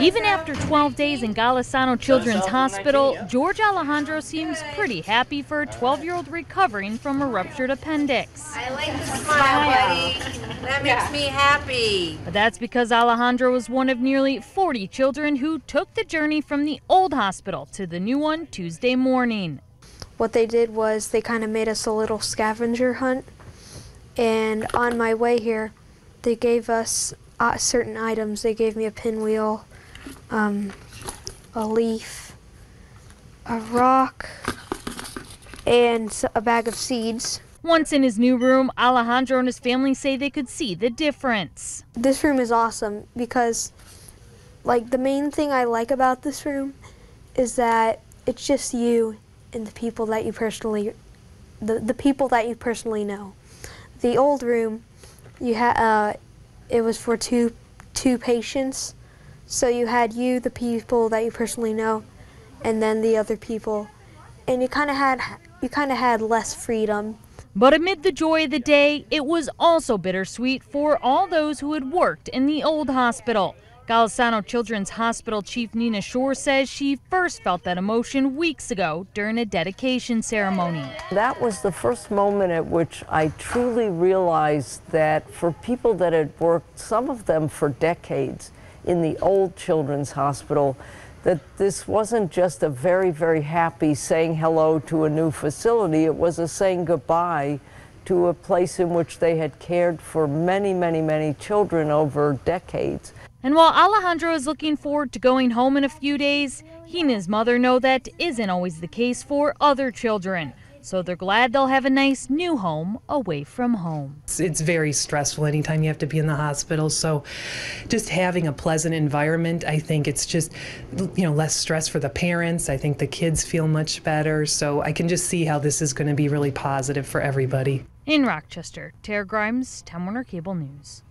Even after 12 days in Golisano Children's Hospital, George Alejandro seems pretty happy for a 12 year old recovering from a ruptured appendix. I like the smile, buddy. That makes me happy. But that's because Alejandro was one of nearly 40 children who took the journey from the old hospital to the new one Tuesday morning. What they did was they kind of made us a little scavenger hunt. And on my way here, they gave us uh, certain items. They gave me a pinwheel, um, a leaf, a rock, and a bag of seeds. Once in his new room, Alejandro and his family say they could see the difference. This room is awesome because, like, the main thing I like about this room is that it's just you and the people that you personally, the, the people that you personally know. The old room, you had, uh, it was for two, two patients. So you had you, the people that you personally know, and then the other people. And you kind of had, you kind of had less freedom. But amid the joy of the day, it was also bittersweet for all those who had worked in the old hospital. Golisano Children's Hospital Chief Nina Schor says she first felt that emotion weeks ago during a dedication ceremony. That was the first moment at which I truly realized that for people that had worked, some of them for decades, in the old children's hospital, that this wasn't just a very, very happy saying hello to a new facility, it was a saying goodbye to a place in which they had cared for many, many, many children over decades. And while Alejandro is looking forward to going home in a few days, he and his mother know that isn't always the case for other children. So they're glad they'll have a nice new home away from home. It's, it's, very stressful anytime you have to be in the hospital. So just having a pleasant environment, I think it's just, you know, less stress for the parents. I think the kids feel much better. So I can just see how this is going to be really positive for everybody. In Rochester, Tara Grimes, Time Warner Cable News.